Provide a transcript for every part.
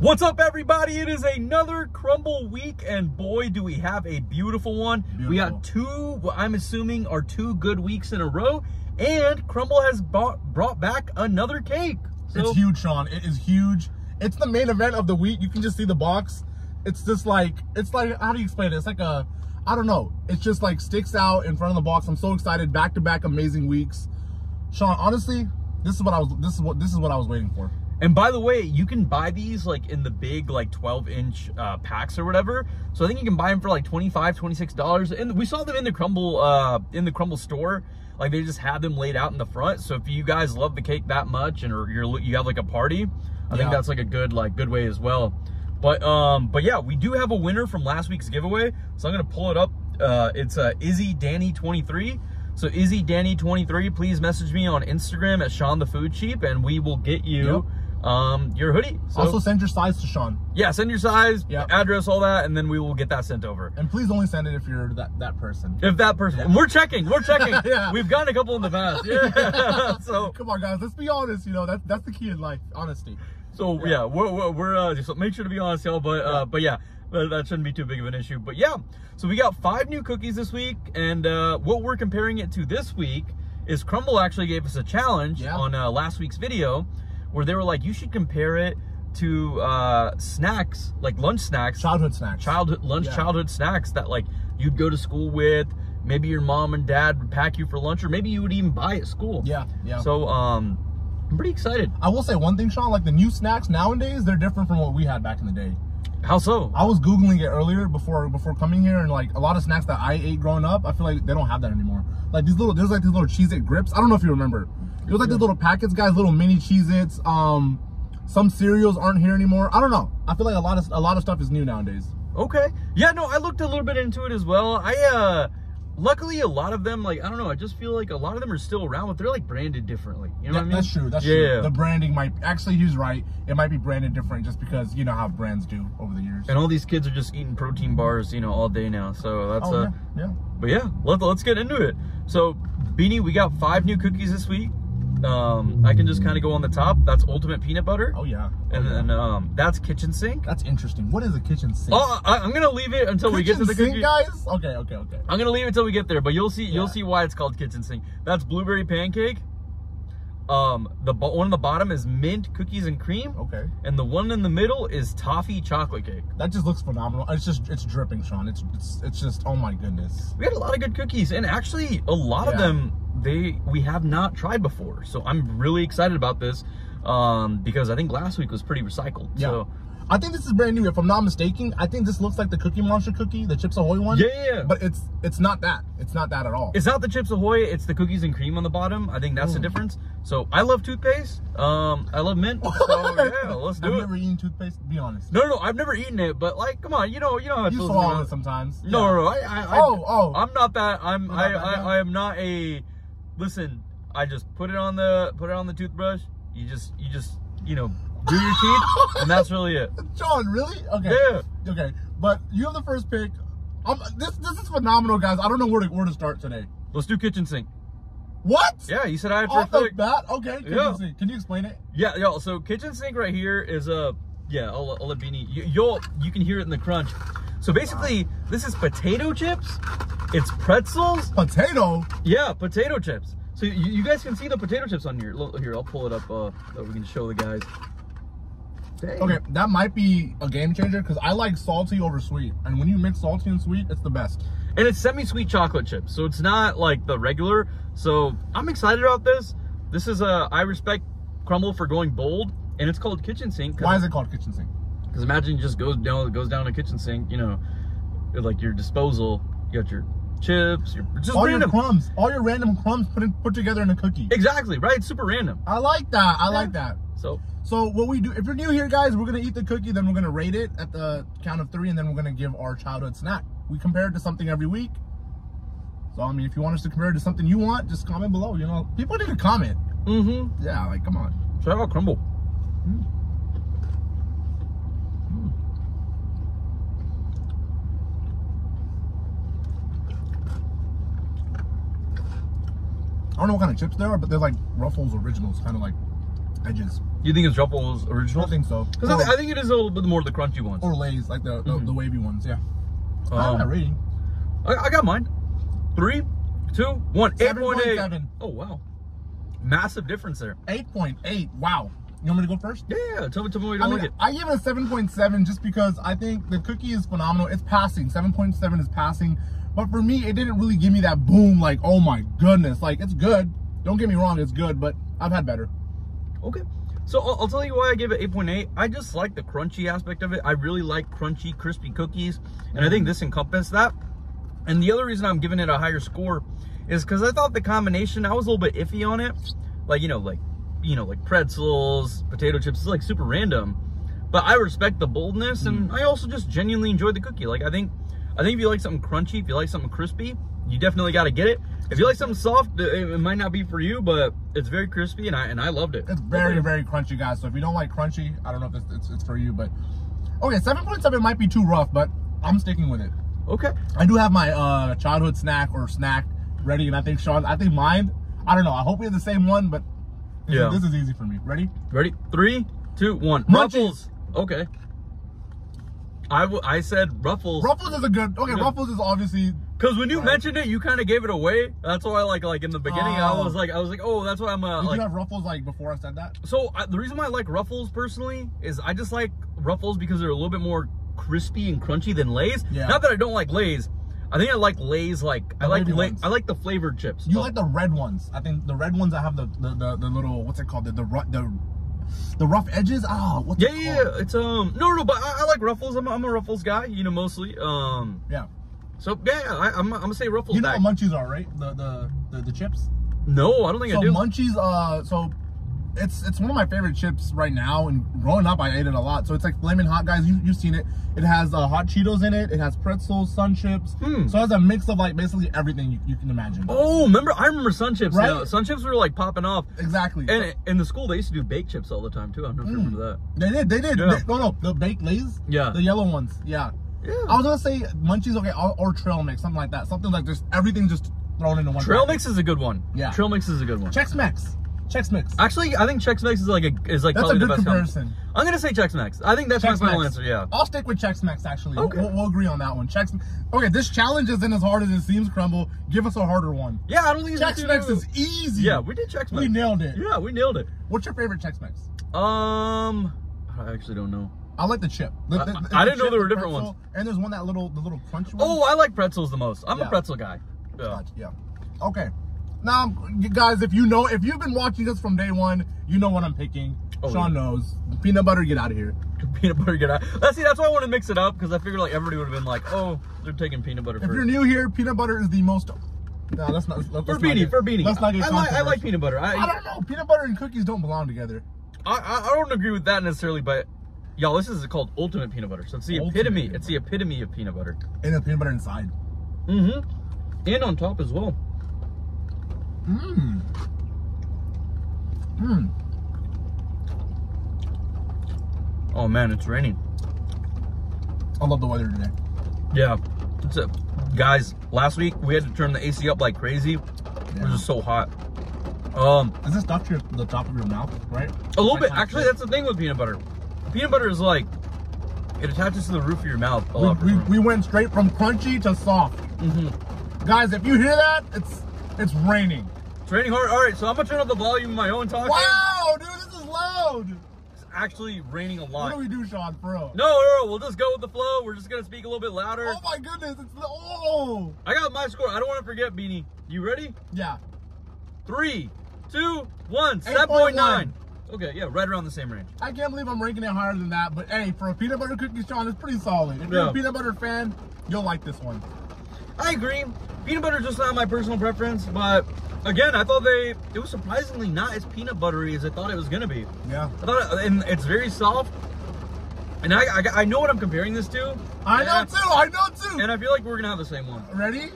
What's up, everybody? It is another Crumbl week, and boy, do we have a beautiful one. Beautiful. We got two, what I'm assuming are two good weeks in a row, and Crumbl has bought, brought back another cake. So, it's huge, Shawn. It is huge. It's the main event of the week. You can just see the box. It's just like, it's like, how do you explain it? It's like a, I don't know. It's just like sticks out in front of the box. I'm so excited. Back to back amazing weeks. Shawn, honestly, this is what I was, this is what, this is what I was waiting for. And by the way, you can buy these like in the big like 12 inch uh, packs or whatever. So I think you can buy them for like 25, 26 dollars. And we saw them in the Crumbl uh, in the Crumbl store. Like they just had them laid out in the front. So if you guys love the cake that much and or you're you have like a party, I think that's like a good like good way as well. But um but yeah, we do have a winner from last week's giveaway. So I'm gonna pull it up. Uh, it's uh, Izzy Danny 23. So Izzy Danny 23, please message me on Instagram at Shawn the Food Sheep, and we will get you um your hoodie. So also send your size to Shawn. yeah, send your size, Yep. address, all that, and then we will get that sent over. And please only send it if you're that, that person. If that person, we're checking, we're checking. Yeah. We've gotten a couple in the past. Yeah. so Come on, guys. Let's be honest. You know, that's, that's the key in life. Honesty. so yeah, we're we're, we're uh, just make sure to be honest, y'all. But uh, but yeah. That that shouldn't be too big of an issue. But yeah, so we got five new cookies this week, and uh, what we're comparing it to this week is Crumbl actually gave us a challenge Yeah. on uh, last week's video, where they were like, you should compare it to uh, snacks, like lunch snacks, Childhood snacks. childhood lunch Yeah. childhood snacks that like you'd go to school with maybe your mom and dad would pack you for lunch or maybe you would even buy at school Yeah, yeah. so um i'm pretty excited I will say one thing, Shawn. Like the new snacks nowadays, they're different from what we had back in the day. how so I was googling it earlier before before coming here, and like a lot of snacks that I ate growing up, I feel like they don't have that anymore. Like these little, there's like these little Cheez-It grips. I don't know if you remember. It was like these little packets, guys, little mini Cheez-Its. Um, some cereals aren't here anymore. I don't know. I feel like a lot of a lot of stuff is new nowadays. okay yeah no i looked a little bit into it as well i uh luckily a lot of them like i don't know i just feel like a lot of them are still around but they're like branded differently you know what i mean That's true. That's yeah true. The branding might actually he's right. It might be branded different just because you know how brands do over the years. and all these kids are just eating protein bars you know all day now so that's oh, uh yeah, yeah. But yeah, let, let's get into it. So, Beanie, we got five new cookies this week. Um, I can just kind of go on the top. That's ultimate peanut butter. Oh yeah. Oh, and yeah. then um, that's kitchen sink. that's interesting. What is a kitchen sink? Oh, I, I'm gonna leave it until we get to the Kitchen sink, cookie. guys. Okay, okay, okay. I'm gonna leave it until we get there, but you'll see you'll see why it's called kitchen sink. That's blueberry pancake. Um, the one on the bottom is mint cookies and cream, Okay. and the one in the middle is toffee chocolate cake. That just looks phenomenal. It's just it's dripping, Shawn. It's it's it's just oh my goodness. We had a lot of good cookies, and actually, a lot of them they we have not tried before. So I'm really excited about this um, because I think last week was pretty recycled. Yeah. So I think this is brand new. If I'm not mistaken, I think this looks like the Cookie Monster cookie, the Chips Ahoy one. yeah, yeah. But it's it's not that. It's not that at all. it's not the Chips Ahoy; it's the cookies and cream on the bottom. I think that's the Mm. difference. So I love toothpaste. Um, I love mint. So yeah, let's do you it. ever eaten toothpaste? Be honest. No, no, no, I've never eaten it, but like, come on, you know, you know how it You feels. swallow it sometimes. No, Yeah. no, no, I, I, I, Oh, oh. I'm not that. I'm, You're I, I. I am not a. Listen, I just put it on the, put it on the toothbrush. You just, you just, you know, do your teeth, and that's really it. John, really? Okay. Yeah. Okay. But you have the first pick. Um, this this is phenomenal, guys. I don't know where to where to start today. Let's do kitchen sink. What? Yeah, you said I had Off first the pick. bat? Okay. Can, Yeah. you, can you explain it? Yeah, y'all. So kitchen sink right here is a, yeah. I'll, I'll let Beanie. You, you'll, you can hear it in the crunch. So basically, this is potato chips. It's pretzels. Potato. Yeah, potato chips. So you, you guys can see the potato chips on here. Look, Here, I'll pull it up uh, so we can show the guys. Dang. Okay, that might be a game changer because I like salty over sweet, and when you mix salty and sweet, it's the best. And it's semi-sweet chocolate chips, so it's not like the regular. So I'm excited about this. This is a I respect Crumbl for going bold, and it's called kitchen sink. Why is it called kitchen sink? Because imagine it just goes down, it goes down a kitchen sink. You know, like your disposal. You got your chips. Your just all random. your crumbs, all your random crumbs put in, put together in a cookie. Exactly right. Super random. I like that. I like that. So So what we do, if you're new here, guys, we're gonna eat the cookie, then we're gonna rate it at the count of three, and then we're gonna give our childhood snack. We compare it to something every week. So I mean, if you want us to compare it to something you want, just comment below. You know, people need to comment. mm-hmm. Yeah, like come on. Shout out Crumbl. I don't know what kind of chips they are, but they're like Ruffles originals, kind of like edges. You think it's Ruffles original? I think so. Because I, thi- I think it is a little bit more the crunchy ones. or Lay's, like the the, Mhm. the wavy ones. Yeah. Um, that rating. I, I got mine. Three, two, one. Eight point eight. 7.7. Oh wow, massive difference there. Eight point eight. Wow. You want me to go first? Yeah. Tell me, tell me why you I don't mean, like it. I give it a 7.7 just because I think the cookie is phenomenal. It's passing. 7.7 is passing. But for me, it didn't really give me that boom, like, oh my goodness. Like, it's good. Don't get me wrong, it's good, but I've had better. Okay. So I'll, I'll tell you why I give it 8.8. I just like the crunchy aspect of it. I really like crunchy, crispy cookies. And I think this encompassed that. And the other reason I'm giving it a higher score is because I thought the combination, I was a little bit iffy on it. Like, you know, like, you know, like pretzels, potato chips, it's like super random. But I respect the boldness and I also just genuinely enjoyed the cookie. Like I think I think if you like something crunchy, if you like something crispy, you definitely got to get it. If you like something soft, it, it might not be for you, but it's very crispy and I and I loved it. It's very, very crunchy, guys. So if you don't like crunchy, I don't know if it's, it's, it's for you, but okay, 7.7 might be too rough, but I'm sticking with it. Okay. I do have my uh, childhood snack or snack ready, and I think Shawn, I think mine, I don't know. I hope we have the same one, but Yeah. this is easy for me. Ready? Ready? Three, two, one. Munchies. Ruffles. Okay. I, I said Ruffles. Ruffles is a good. Okay, Yeah. Ruffles is obviously. Because when you Right. mentioned it, you kind of gave it away. That's why, I like, like in the beginning, I Oh. was like, I was like, oh, that's why I'm uh, Did like. you have Ruffles like before I said that? So I, the reason why I like Ruffles personally is I just like Ruffles because they're a little bit more crispy and crunchy than Lay's. Yeah. Not that I don't like Lay's. I think I like Lay's like I like wavy Lay, ones. I like the flavored chips. You Oh, like the red ones? I think the red ones that have the the, the, the little what's it called the the the, the rough edges. Ah, what's yeah, it yeah, yeah. It's um no, no, but I, I like Ruffles. I'm a, I'm a Ruffles guy, you know, mostly. Um, yeah. so yeah, I, I'm I'm gonna say Ruffles. You know back. what munchies are, right? The the the, the chips. no, I don't think So I do. So munchies, uh, so it's it's one of my favorite chips right now. And growing up, I ate it a lot. So it's like flaming hot, guys. You you've seen it. It has uh, hot Cheetos in it. It has pretzels, sun chips. Hmm. So it has a mix of like basically everything you, you can imagine. oh, remember? I remember Sun Chips. Right? Yeah, Sun Chips were like popping off. Exactly. And in the school, they used to do baked chips all the time too. I don't know if you Mm. remember that. They did. They did. Yeah. They- no, no. The baked Lay's. Yeah. The yellow ones. Yeah. Yeah. I was gonna say munchies, okay, or, or trail mix, something like that. Something like just everything just thrown into one. Trail. Mix is a good one. Yeah. Trail Mix is a good one. Chex Mix. Chex Mix. Actually, I think Chex Mix is like a is like That's a probably good the best com- comparison. I'm gonna say Chex Mix. I think that's Chex my final answer. Yeah. I'll stick with Chex Mix actually. We'll- Okay. We'll, we'll agree on that one. Chex. Okay, this challenge isn't as hard as it seems. Crumbl. Give us a harder one. Yeah, I don't think it's Chex Mix is easy. Yeah, we did Chex Mix. we nailed it. Yeah, we nailed it. What's your favorite Chex Mix? Um, I actually don't know. I like the chip. The- I- the- I didn't know there were different pretzel, ones. And there's one that little, the little crunch one. Oh, I like pretzels the most. I'm Yeah. a pretzel guy. Yeah. Yeah. Okay. Now, you guys, if you know, if you've been watching us from day one, you know what I'm picking. Oh, Shawn yeah. knows. Peanut butter, get out of here. Peanut butter get out. That's see, that's why I want to mix it up because I figured like everybody would have been like, oh, they're taking peanut butter If for you're new here, peanut butter is the most. No, let's not. Let's for beanie for beanie. Let's not get I like I like peanut butter. I, I don't know. Peanut butter and cookies don't belong together. I, I don't agree with that necessarily, but y'all, this is called ultimate peanut butter. So it's the Ultimate epitome. It's the epitome of peanut butter. And the peanut butter inside. Mm-hmm. And on top as well. Mmm. Mmm. Oh man, it's raining. I love the weather today. Yeah. It's a, guys, last week we had to turn the AC up like crazy. It was just so hot. Um, Is this to your, the top of your mouth, right? a little bit. Actually, that's the thing with peanut butter. Peanut butter is like it attaches to the roof of your mouth a lot. We, we, we went straight from crunchy to soft. mm-hmm. Guys, if you hear that, it's it's raining. It's raining hard. All right, so I'm gonna turn up the volume of my own talking. Wow, dude, this is loud. It's actually raining a lot. What do we do, Shawn? Real? No, no, no, we'll just go with the flow. We're just gonna speak a little bit louder. Oh my goodness, it's the oh I got my score. I don't want to forget, Beanie. You ready? yeah. Three, two, one. 8.9. Seven point nine. Okay, yeah, right around the same range. I can't believe I'm ranking it higher than that, but hey, for a peanut butter cookie, Shawn, it's pretty solid. If you're a peanut butter fan, you'll like this one. I agree. Peanut butter is just not my personal preference, but again, I thought they it was surprisingly not as peanut buttery as I thought it was gonna be. Yeah. I thought, it, and it's very soft. And I, I, I know what I'm comparing this to. I know too. I know too. And I feel like we're gonna have the same one. Ready?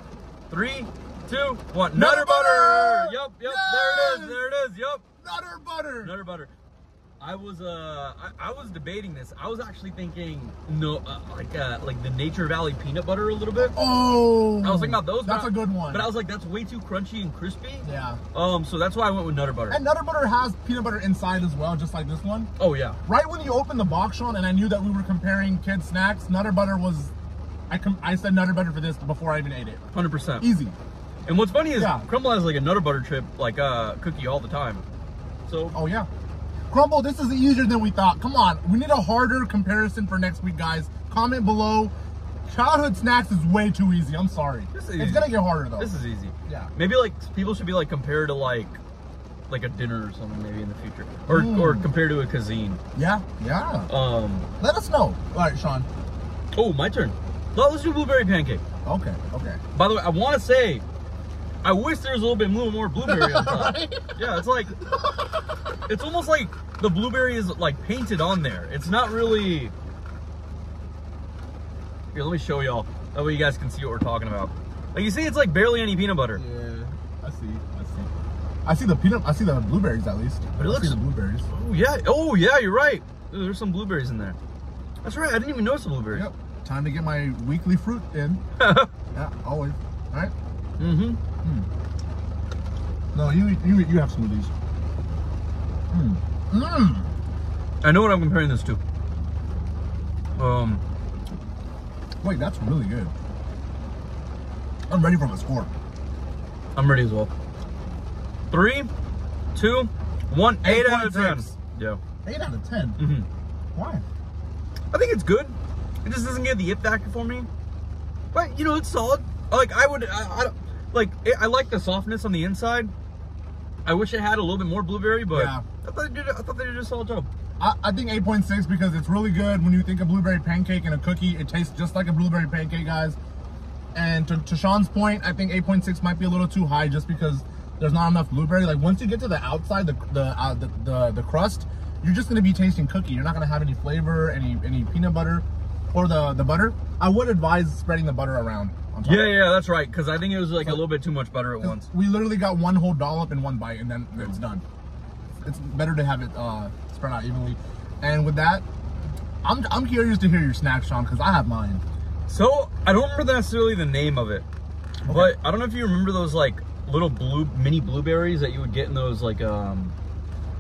Three, two, one. Nutter Nutter butter. butter! Yep, yup. Yes! There it is. There it is. Yep. Nutter butter. Nutter butter. I was uh I, I was debating this. I was actually thinking no uh, like uh like the Nature Valley peanut butter a little bit. Oh, I was thinking about those. That's a good one. But I was like, that's way too crunchy and crispy. yeah. Um, so that's why I went with Nutter Butter. And Nutter Butter has peanut butter inside as well, just like this one. oh yeah. Right when you opened the box, Shawn, and I knew that we were comparing kid snacks, Nutter Butter was. I com- I said Nutter Butter for this before I even ate it. Hundred percent. Easy. And what's funny is Yeah. Crumbl has like a Nutter Butter chip like uh cookie all the time. So Oh yeah. Crumbl, this is easier than we thought. Come on, we need a harder comparison for next week, guys. Comment below. Childhood snacks is way too easy. I'm sorry. This is It's easy. gonna get harder though. this is easy. Yeah. Maybe like people should be like compared to like like a dinner or something maybe in the future, or Mm. or compared to a cuisine. Yeah, yeah. Um. Let us know. All right, Shawn. Oh, my turn. No, let's do blueberry pancake. Okay, okay. By the way, I want to say, I wish there was a little bit more more blueberry on top. Right? Yeah, it's like it's almost like the blueberry is like painted on there. It's not really. Here, let me show y'all. That way you guys can see what we're talking about. Like you see, it's like barely any peanut butter. Yeah, I see. I see. I see the peanut. I see the blueberries at least. But it I looks- the blueberries. Oh yeah. Oh yeah, you're right. There's some blueberries in there. That's right. I didn't even notice the blueberries. Yep. Time to get my weekly fruit in. Yeah, always. All right. mm-hmm. No, you you you have smoothies. Mmm. Mmm. I know what I'm comparing this to. Um. Wait, that's really good. I'm ready for my score. I'm ready as well. Three, two, one. Eight out of ten. 8.6. Yeah. Eight out of 10 hmm Why? I think it's good. It just doesn't get the it factor for me. But you know, it's solid. Like I would, I, I don't- like. It, I like the softness on the inside. I wish it had a little bit more blueberry, but Yeah. I thought they did. I thought they did a solid job. I, I think 8.6 because it's really good. When you think of blueberry pancake and a cookie, it tastes just like a blueberry pancake, guys. And to, to Sean's point, I think 8.6 might be a little too high just because there's not enough blueberry. Like once you get to the outside, the the uh, the, the, the crust, you're just gonna be tasting cookie. You're not gonna have any flavor, any any peanut butter, or the the butter. I would advise spreading the butter around. Yeah, yeah, that's right. Because I think it was like a little bit too much butter at once. We literally got one whole dollop in one bite, and then it's done. It's better to have it uh, spread out evenly. And with that, I'm I'm curious to hear your snack, Shawn, because I have mine. So I don't remember necessarily the name of it, but I don't know if you remember those like little blue mini blueberries that you would get in those like um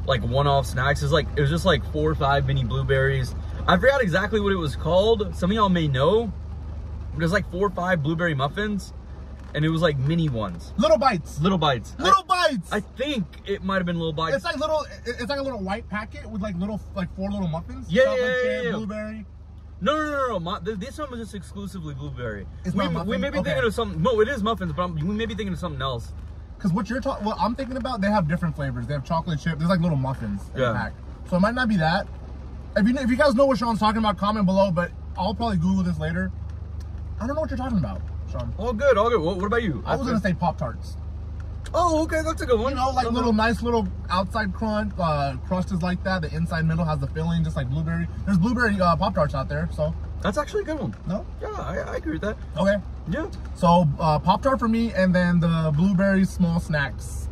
like one-off snacks. It's like it was just like four or five mini blueberries. I forgot exactly what it was called. Some of y'all may know. Was like four or five blueberry muffins, and it was like mini ones, Little bites. little bites. Little bites. I, I think it might have been little bites. it's like little. It's like a little white packet with like little like four little muffins. Yeah, Chocolate yeah, yeah, yeah. Blueberry. No, no, no, no. My, this one was just exclusively blueberry. It's we, not we may be Okay. thinking of something. No, it is muffins, but I'm, we may be thinking of something else. Because what you're talking, what I'm thinking about, they have different flavors. They have chocolate chip. There's like little muffins in Yeah. the pack. So it might not be that. If you if you guys know what Shawn's talking about, comment below. But I'll probably Google this later. I don't know what you're talking about, Shawn. All good, all good. What, what about you? I was gonna say Pop Tarts. Oh, okay, that's a good one. You know, like little nice little outside crunch, uh, crust is like that. The inside middle has the filling, just like blueberry. There's blueberry uh, Pop Tarts out there, so That's actually a good one. no. Yeah, I, I agree with that. Okay, Yeah. so uh, Pop Tart for me, and then the blueberry small snacks.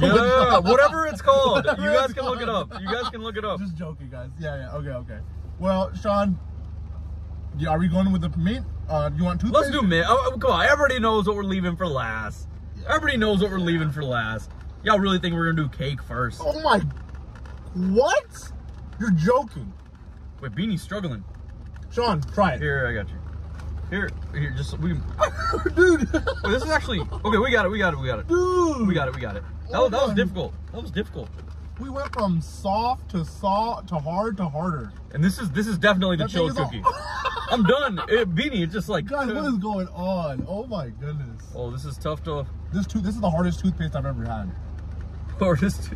Yeah, whatever it's called. Whatever you guys can look it up. You guys can look it up. Just joking, guys. Yeah, yeah. Okay, okay. Well, Shawn, yeah, are we going with the meat? Uh, you want toothpaste? Let's do mint. Oh, oh, come on, everybody knows what we're leaving for last. Everybody knows what we're leaving for last. Y'all really think we're gonna do cake first? Oh my! What? You're joking, Wait, Beanie's struggling. Shawn. Try it, Here, I got you. Here, here, just we. dude. Wait, this is actually okay. We got it. We got it. We got it. dude, We got it. We got it. That, was- that was difficult. That was difficult. We went from soft to soft to hard to harder. And this is this is definitely the That thing chilled is all- cookie. I'm done. It, Beanie, it's just like. Guys, what is going on? Oh my goodness. Oh, this is tough to. This tooth. This is the hardest toothpaste I've ever had. Hardest.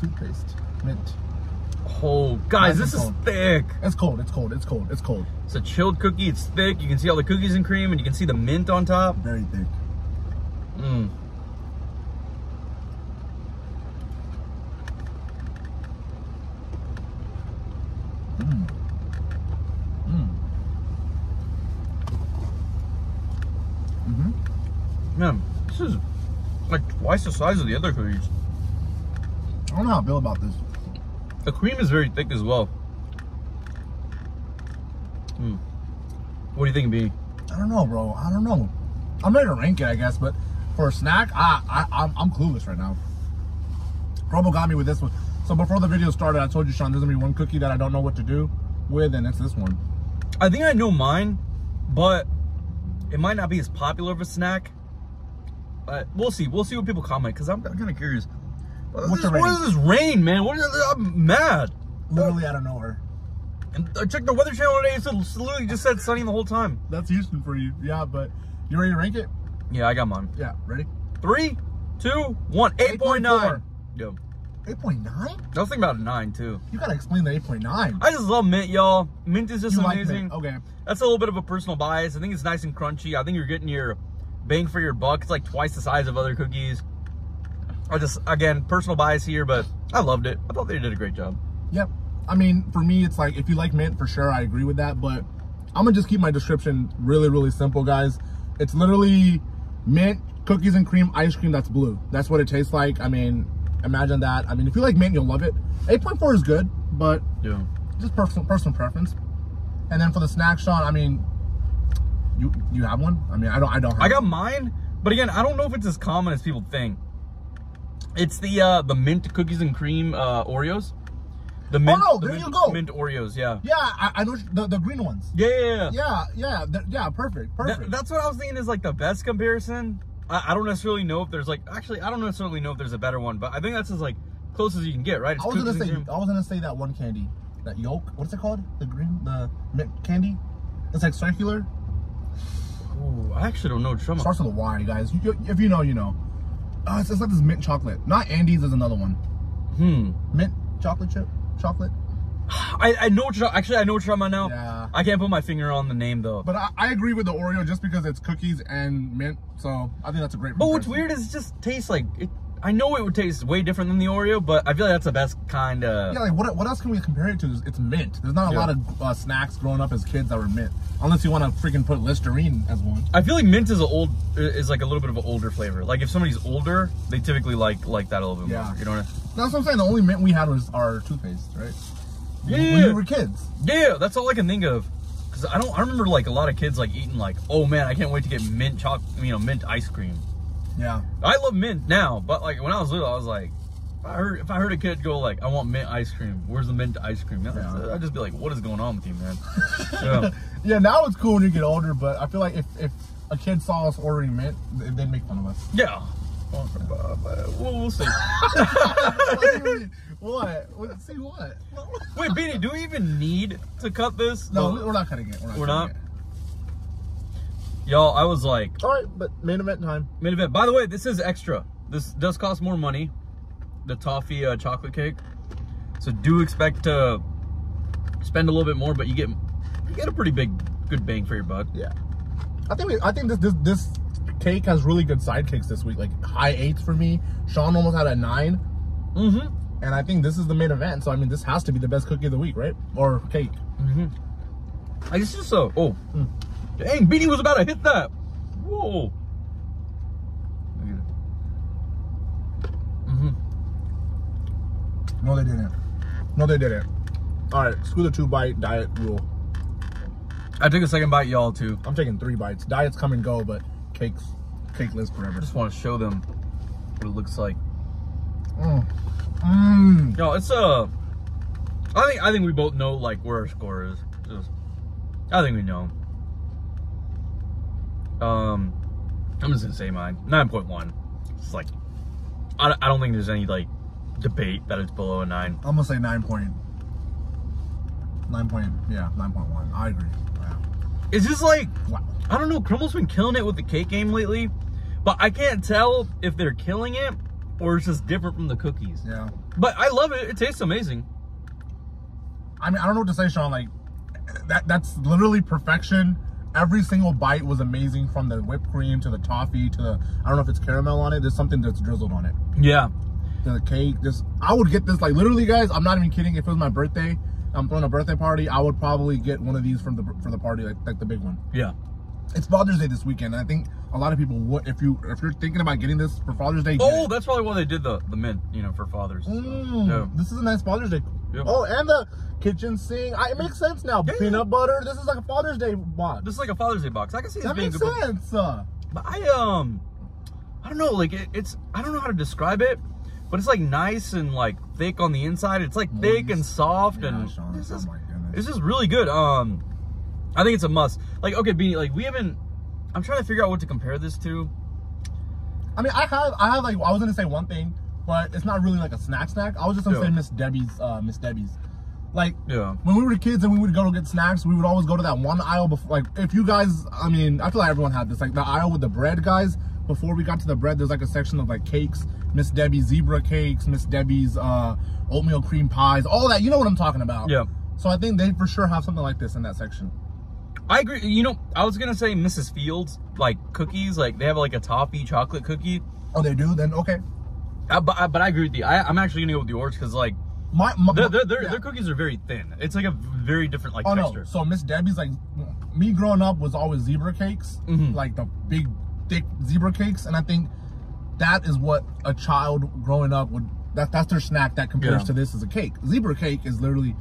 Toothpaste, mint. Oh, guys, this is cold. thick. It's cold. It's cold. It's cold. It's cold. It's a chilled cookie. It's thick. You can see all the cookies and cream, and you can see the mint on top. Very thick. Mm. Mm. Mm. Mm-hmm. Man, this is like twice the size of the other cookies. I don't know how I feel about this. The cream is very thick as well. Hmm. What do you think, B? I don't know, bro. I don't know. I'm ready to rank it, I guess, but for a snack, I, I I'm, I'm clueless right now. Robo got me with this one. So before the video started, I told you, Shawn, there's gonna be one cookie that I don't know what to do with, and it's this one. I think I know mine, but it might not be as popular of a snack. But we'll see. We'll see what people comment because I'm, kind of curious. What What's is, the what is this rain, man? What is I'm mad. Literally out of nowhere. And uh, I checked the weather channel today. It literally just said sunny the whole time. That's Houston for you. Yeah, but you ready to rank it? Yeah, I got mine. Yeah, ready? Three, two, one. Eight point nine. 8.4. Yo, 8.9? I was thinking about a nine too. You gotta explain the 8.9. I just love mint, y'all. Mint is just You like amazing. mint. Okay. That's a little bit of a personal bias. I think it's nice and crunchy. I think you're getting your bang for your buck. It's like twice the size of other cookies. I just, again, personal bias here, but I loved it. I thought they did a great job. Yep. I mean, for me, it's like if you like mint, for sure, I agree with that. But I'm gonna just keep my description really, really simple, guys. It's literally mint, cookies and cream, ice cream that's blue. That's what it tastes like. I mean, imagine that. I mean, if you like mint, you'll love it. 8.4 is good, but Yeah. just personal personal preference. And then for the snack, Shawn, I mean, you you have one? I mean, I don't I don't. Have I got one. mine, but again, I don't know if it's as common as people think. It's the uh the mint cookies and cream uh Oreos. The mint, Oh, no, the there mint, you go. Mint Oreos, yeah. Yeah, I, I know the, the green ones. Yeah, yeah, yeah. Yeah, yeah, yeah. Perfect, perfect. that's what I was thinking is like the best comparison. I, I don't necessarily know if there's like actually I don't necessarily know if there's a better one, but I think that's as like close as you can get, right? It's I was gonna say cream. I was gonna say that one candy, that York. What's it called? The green, the mint candy. It's like circular. Ooh, I actually don't know what you're talking about. Starts with a Y, guys. You, if you know, you know. Uh, it's, it's like this mint chocolate. Not Andes is another one. Hmm. Mint chocolate chip, chocolate. I, I know what you're actually I know what you're talking about now. Yeah. I can't put my finger on the name though. But I, I agree with the Oreo just because it's cookies and mint. So I think that's a great. But what's weird is it just tastes like it. I know it would taste way different than the Oreo, but I feel like that's the best kind of. Yeah, like what, what else can we compare it to? It's- mint. There's not a Yeah. lot of uh, snacks growing up as kids that were mint, unless you want to freaking put Listerine as one. I feel like mint is a old is like a little bit of an older flavor. Like if somebody's older, they typically like like that a little bit Yeah. more. You know what I mean? That's what I'm saying. The only mint we had was our toothpaste, right? Yeah, When we were kids. Yeah, that's all I can think of. Cause I don't. I remember like a lot of kids like eating like, oh man, I can't wait to get mint choc, you know, mint ice cream. Yeah. I love mint now, but like when I was little, I was like, if I heard if I heard a kid go like, I want mint ice cream. Where's the mint ice cream? Yeah. I'd just be like, what is going on with you, man? yeah. Yeah, now it's cool when you get older, but I feel like if, if a kid saw us ordering mint, they'd make fun of us. Yeah. Well, see. what do you mean? What? what? See what? Wait, Beanie, do we even need to cut this? No, we're not cutting it. We're not. We're cutting Y'all, I was like. All right, but main event time. main event. By the way, this is extra. This does cost more money. The toffee uh, chocolate cake. So do expect to spend a little bit more, but you get you get a pretty big good bang for your buck. Yeah. I think we, I think this this this cake has really good sidekicks this week. Like high eights for me. Shawn almost had a nine, Mm-hmm. and I think this is the main event. So I mean, this has to be the best cookie of the week, right? Or cake. Mm-hmm. I just just so oh Mm. Dang Beanie was about to hit that. Whoa. Mm-hmm. No, they didn't. No, they didn't. All right, screw the two bite diet rule. I took a second bite, y'all too. I'm taking three bites. Diets come and go, but cakes, cake lives forever. I just want to show them what it looks like. Mm. Mm. Yo, it's uh I think I think we both know like where our score is. Just I think we know. Um I'm just gonna say mine. Nine point one. It's like I, I don't think there's any like debate that it's below a nine. I'm gonna say nine point. Nine point, yeah, nine point one. I agree. Wow. It's just like Wow. I don't know, Crumbl's been killing it with the cake game lately, but I can't tell if they're killing it or it's just different from the cookies. Yeah. But I love it. It tastes amazing. I mean, I don't know what to say, Shawn. Like, that that's literally perfection. Every single bite was amazing, from the whipped cream to the toffee to the I don't know if it's caramel on it. There's something that's drizzled on it. Yeah. To the cake. Just I would get this like literally, guys. I'm not even kidding. If it was my birthday, I'm throwing a birthday party. I would probably get one of these from the for the party, like, like the big one. Yeah. It's Father's Day this weekend, and I think a lot of people would if you if you're thinking about getting this for Father's Day. Oh, that's probably why they did the the mint, you know, for fathers. So, Mm, yeah. This is a nice Father's Day Yep. Oh, and the kitchen sink. I, it makes sense now. Yeah. Peanut butter. This is like a Father's Day box. This is like a Father's Day box. I can see this that being a makes book. sense. But I um, I don't know. Like it, it's I don't know how to describe it, but it's like nice and like thick on the inside. It's like thick and soft yeah, and Shawn, this oh is goodness. it's really good. Um, I think it's a must. Like okay, Beanie, like we haven't. I'm trying to figure out what to compare this to. I mean, I have, I have like, I was gonna say one thing, but it's not really like a snack snack. I was just gonna Yeah. say Miss Debbie's, uh, Miss Debbie's. Like, Yeah. when we were kids and we would go to get snacks, we would always go to that one aisle before. Like, if you guys, I mean, I feel like everyone had this. Like the aisle with the bread, guys. Before we got to the bread, there's like a section of like cakes, Miss Debbie's zebra cakes, Miss Debbie's uh, oatmeal cream pies, all that. You know what I'm talking about? Yeah. So I think they for sure have something like this in that section. I agree. You know, I was gonna say Mrs. Fields like cookies. Like they have like a toffee chocolate cookie. Oh, they do? Then okay. Uh, but, I- but I agree with you. I, I'm actually gonna go with the orange because like My, my their, their, their, yeah. their cookies are very thin. It's like a very different like Oh texture. no! So Miss Debbie's like me growing up was always zebra cakes, Mhm. like the big, thick zebra cakes, and I think that is what a child growing up would. That that's their snack that compares Yeah. to this as a cake. Zebra cake is literally,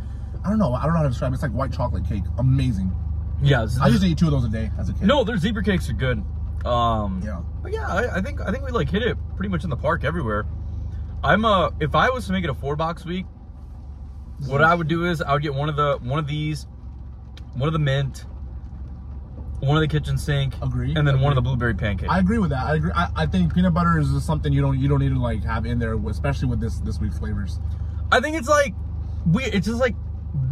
I don't know, I don't know how to describe. it. It's like white chocolate cake, amazing. Yeah. I used to eat two of those a day as a kid. no, their zebra cakes are good. Um, Yeah. But yeah, I, I think I think we like hit it pretty much in the park everywhere. I'm a if I was to make it a four box week, what I would do is I would get one of the one of these, one of the mint, one of the kitchen sink, Agree, and then one of the blueberry pancake. I agree with that. I agree. I, I think peanut butter is just something you don't you don't need to like have in there, especially with this this week's flavors. I think it's like we it's just like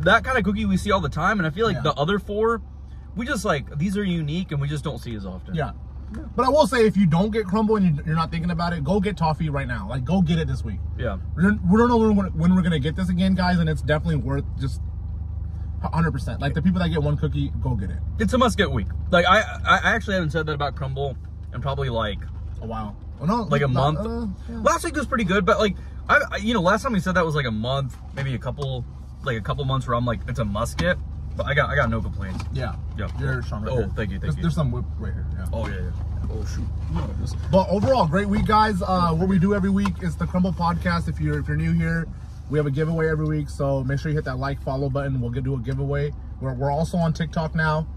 that kind of cookie we see all the time, and I feel like Yeah. the other four, we just like these are unique and we just don't see as often. Yeah. But I will say, if you don't get Crumbl and you- you're not thinking about it, go get toffee right now. Like, go get it this week. Yeah. We don't we don't know when, we're- when we're gonna get this again, guys, and it's definitely worth just 100. percent Like the people that get one cookie, go get it. It's a must get week. Like I I actually haven't said that about Crumbl in probably like A while. Oh, no, like a not- month. uh, yeah. Last week was pretty good, but like I, I you know last time we said that was like a month, maybe a couple like a couple months where I'm like it's a must get. But I got I got no complaints. Yeah. Yeah. You're Shawn right Oh, here. thank you, thank there's, you. There's some whip right here. Yeah. Oh yeah, yeah. Oh shoot. But overall, great week, guys. Uh, what we do every week is the Crumbl Podcast. If you're if you're new here, we have a giveaway every week. So make sure you hit that like, follow button. We'll get do a giveaway. We're, we're also on TikTok now.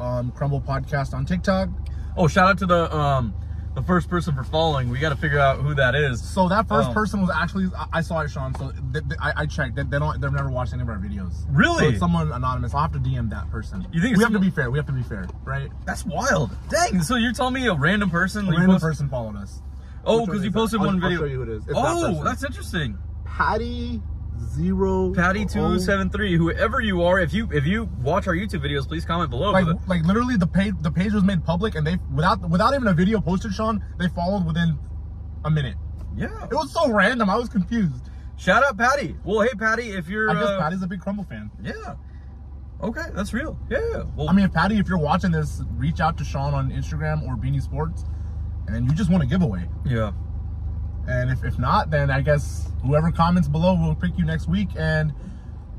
Um, Crumbl Podcast on TikTok. Oh, shout out to the um the first person for following. We got to figure out who that is. So that first Oh. person was actually I, I saw it, Shawn. So I, I checked. They, they don't. They've never watched any of our videos. Really? So it's someone anonymous. I'll have to DM that person. You think we have to be fair? We have to be fair, right? That's wild. Dang. So you're telling me a random person? A random post- person followed us. Oh, because you that? posted I'll- one I'll video. show you who it is. It's that oh, person. that's interesting. Patty zero. Patty oh, two seven three. Whoever you are, if you if you watch our YouTube videos, please comment below. like like literally the page the page was made public and they without without even a video posted Shawn they followed within a minute yeah. it was so random I was confused Shout out Patty. Well, hey Patty, if you're I guess uh, Patty's a big Crumbl fan yeah. Okay, that's real. Yeah. Well, I mean if Patty if you're watching this reach out to Shawn on Instagram or Beanie Sports and you just want a giveaway yeah. And if, if not then I guess whoever comments below will pick you next week. And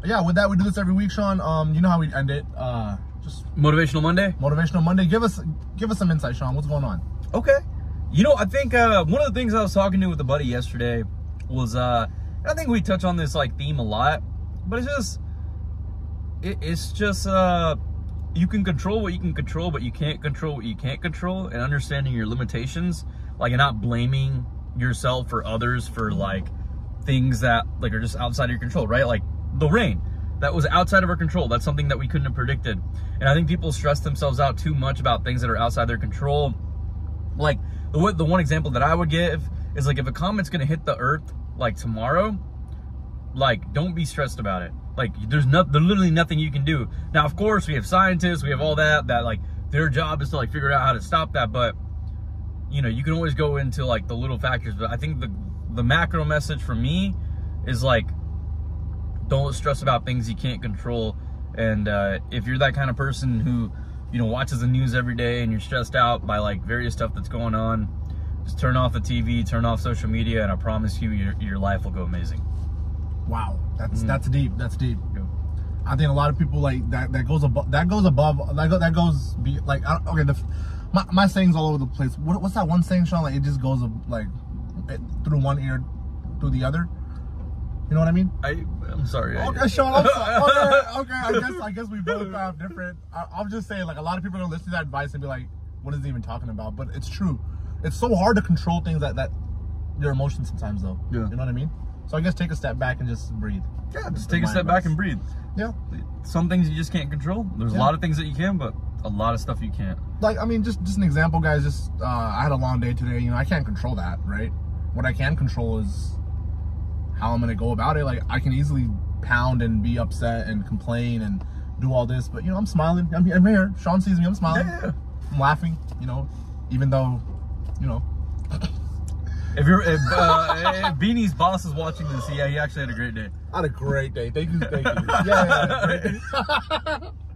yeah with that we do this every week Shawn. Um you know how we end it. Uh just Motivational Monday. motivational Monday. Give us give us some insight Shawn. What's going on? Okay. You know, I think uh, one of the things I was talking to with a buddy yesterday was, uh, I think we touch on this like theme a lot, but it's just, it, it's just, uh, you can control what you can control, but you can't control what you can't control, and understanding your limitations, like, and not blaming yourself or others for like things that like are just outside of your control, right? Like the rain. That was outside of our control. That's something that we couldn't have predicted. And I think people stress themselves out too much about things that are outside their control like the the one example that I would give is like if a comet's gonna hit the Earth like tomorrow, like don't be stressed about it. Like there's not there's literally nothing you can do. Now of course we have scientists, we have all that that like their job is to like figure out how to stop that, but you know you can always go into like the little factors. But I think the the macro message for me is like don't stress about things you can't control. And uh, if you're that kind of person who, you know, watches the news every day and you're stressed out by like various stuff that's going on, just turn off the TV, turn off social media, and I promise you, your, your life will go amazing. wow that's Mm. that's deep that's deep I think a lot of people like that. That goes above. That goes above. That, go, that goes be like. I, okay, the my, my sayings all over the place. What, what's that one saying, Shawn? Like it just goes like it, through one ear, through the other. You know what I mean? I I'm sorry. I- Okay, Shawn. I'm sorry. Okay, okay. I guess I guess we both have different. I, I'm just saying, like a lot of people are gonna listen to that advice and be like, "What is he even talking about?" But it's true. It's so hard to control things that that your emotions sometimes, though. Yeah. You know what I mean? So I guess take a step back and just breathe. yeah, just take a step back and breathe. Yeah. Some things you just can't control. There's a lot of things that you can, but a lot of stuff you can't. Like I mean, just just an example, guys. Just uh, I had a long day today. You know, I can't control that, right? What I can control is how I'm gonna go about it. Like I can easily pound and be upset and complain and do all this, but you know, I'm smiling. I'm, I'm here. Shawn sees me. I'm smiling. Yeah. I'm laughing. You know, even though, you know, If you're if, uh, if Beanie's boss is watching this, yeah, he actually had a great day. I had a great day. Thank you. Thank you. Yeah. yeah, yeah.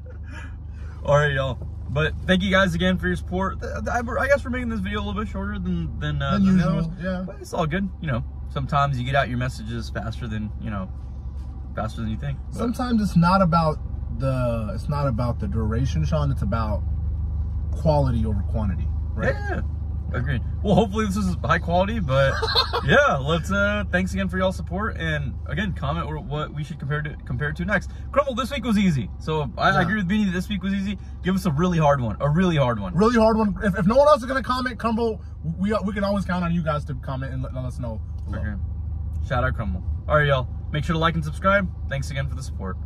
All right, y'all. But thank you guys again for your support. I, guess we're making this video a little bit shorter than than, uh, Than than usual, yeah. But it's all good. You know, sometimes you get out your messages faster than you know, faster than you think. But- Sometimes it's not about the it's not about the duration, Shawn. It's about quality over quantity, right? Yeah, agreed. Well, hopefully this is high quality, but yeah, let's. uh Thanks again for y'all support, and again, comment or what we should compare to compare to next. Crumbl this week was easy, so I, I agree with Beanie. that This week was easy. Give us a really hard one, a really hard one. Really hard one. If, if no one else is gonna comment, Crumbl, we we can always count on you guys to comment and let, let us know. below. Okay. Shout out Crumbl. All right, y'all. Make sure to like and subscribe. Thanks again for the support.